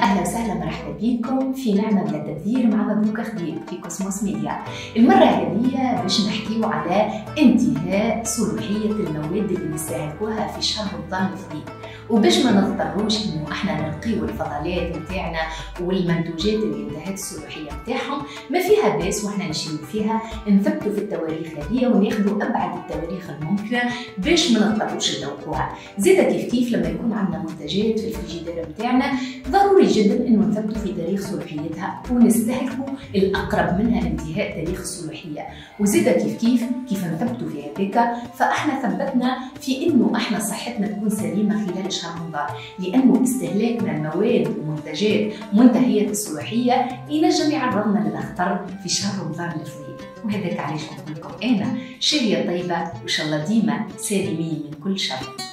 أهلا وسهلا مرحبا بكم في نعمه من التبذير مع مبروك خديب في كوسموس ميديا. المرة هذه باش على انتهاء صلاحية المواد اللي نستهلكوها في شهر رمضان الفضيل وباش ما نضطروش إنه إحنا نلقيو الفضلات نتاعنا والمنتوجات اللي انتهت الصلاحية نتاعهم ما فيها بأس وإحنا نمشيو فيها نثبتوا في التواريخ هذه وناخذوا أبعد التواريخ الممكنة باش ما نضطروش نذوقوها زيد كيف كيف لما يكون عندنا منتجات في الفريجيدير نتاعنا ضروري جدا إنه نثبتوا في تاريخ صلاحيتها ونستهلكوا الأقرب منها لانتهاء تاريخ الصلاحية. وزيد كيف كيف كيف نثبتوا في هذاك فأحنا ثبتنا في إنه أحنا صحتنا تكون سليمة خلال شهر رمضان لأنه استهلاكنا المواد ومنتجات منتهية الصلاحية ينجم يعرضنا للاخطر في شهر رمضان الفضيل وهذاك علاش نقول لكم أنا شهية طيبة وإن شاء الله ديما سالمين من كل شر.